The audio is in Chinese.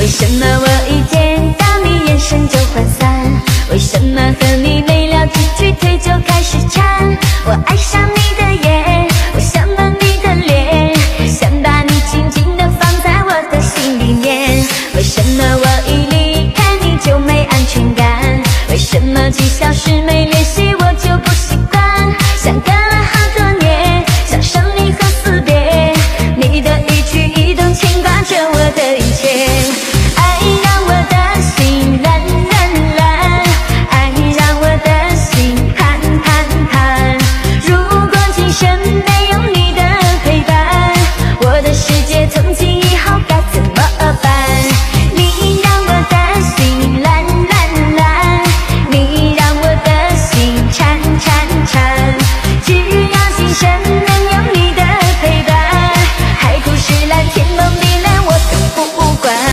为什么我一见到你眼神就涣散为什么和你没聊几句腿就开始颤我爱上你的眼我想吻你的脸想把你紧紧地放在我的心里面为什么我一离开你就没安全感？为什么几小时没联系我就不习惯像隔了好多年像生离和死别你的一举一动牵挂着我的